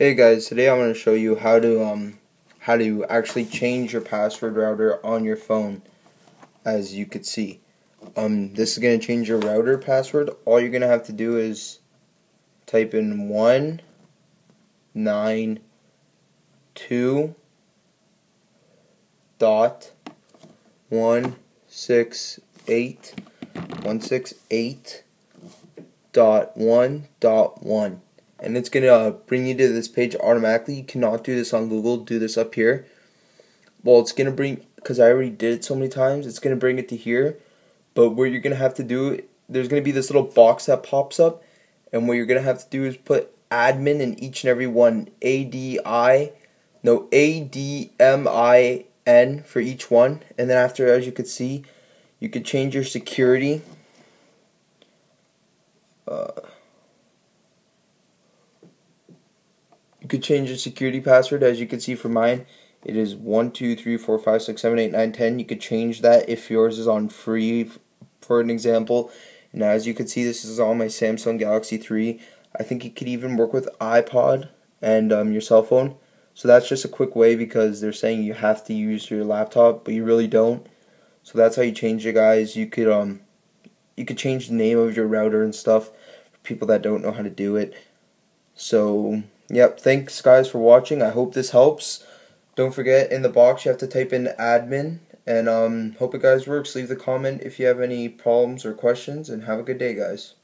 Hey guys, today I'm going to show you how to um how to actually change your password router on your phone as you could see. Um this is going to change your router password. All you're going to have to do is type in 1 9 2 dot 168 168 dot 1 dot 1 and it's gonna uh, bring you to this page automatically. You cannot do this on Google. Do this up here. Well, it's gonna bring because I already did it so many times. It's gonna bring it to here, but what you're gonna have to do, there's gonna be this little box that pops up, and what you're gonna have to do is put admin in each and every one. A D I, no A D M I N for each one, and then after, as you could see, you could change your security. You could change your security password as you can see for mine. It is 1, 2, 3, 4, 5, 6, 7, 8, 9, 10. You could change that if yours is on free, for an example. And as you can see, this is on my Samsung Galaxy 3. I think it could even work with iPod and um, your cell phone. So that's just a quick way because they're saying you have to use your laptop, but you really don't. So that's how you change it, guys. You could um, you could change the name of your router and stuff for people that don't know how to do it. So Yep, thanks guys for watching. I hope this helps. Don't forget in the box you have to type in admin and um hope it guys works. Leave the comment if you have any problems or questions and have a good day guys.